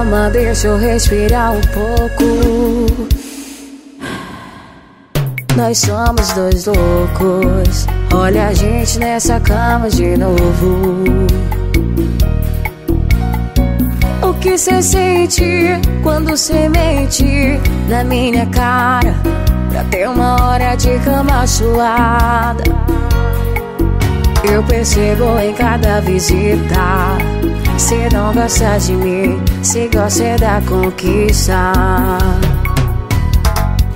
Calma, deixa eu respirar um pouco. Nós somos dois loucos. Olha a gente nessa cama de novo. O que cê sente quando cê mente na minha cara? Pra ter uma hora de cama suada. Eu percebo em cada visita. Cê não gosta de mim, cê gosta da conquista.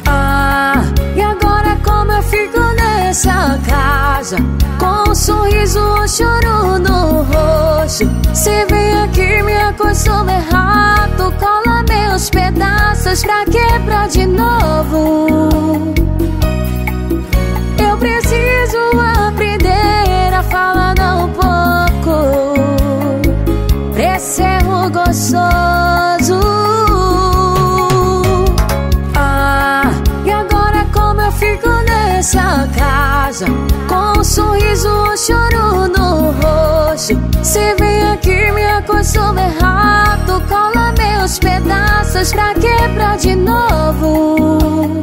Ah, e agora como eu fico nessa casa? Com um sorriso ou choro no rosto. Cê vem aqui, me acostuma errado. Cola meus pedaços pra quebrar de novo. Com um sorriso ou choro no rosto. Cê vem aqui, me acostuma errado. Cola meus pedaços pra quebrar de novo.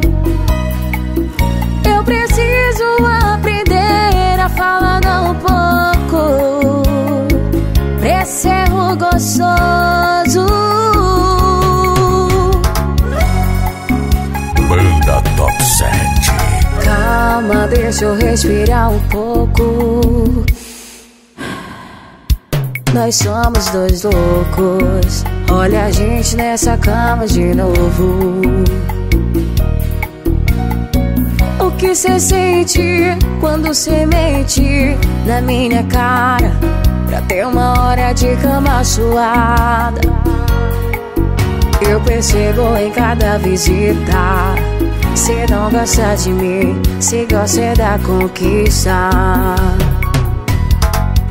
Deixa eu respirar um pouco. Nós somos dois loucos. Olha a gente nessa cama de novo. O que cê sente quando cê mente na minha cara? Pra ter uma hora de cama suada. Eu percebo em cada visita. Cê não gosta de mim, cê gosta da conquista.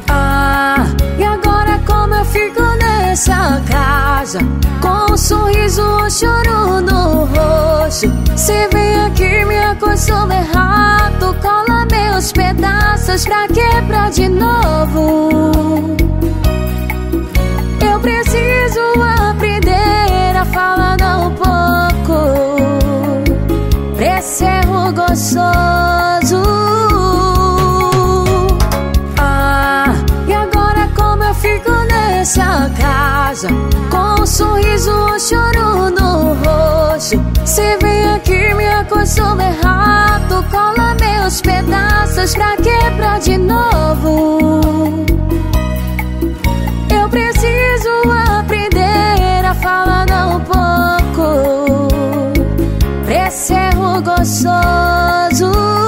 Ah, e agora como eu fico nessa casa? Com um sorriso ou choro no rosto. Cê vem aqui, me acostuma errado. Cola meus pedaços pra quebrar de novo. Esse erro gostoso. Ah, e agora como eu fico nessa casa? Com um sorriso ou choro no rosto. Cê vem aqui, me acostuma errado. Cola meus pedaços pra quebrar de novo. gostoso.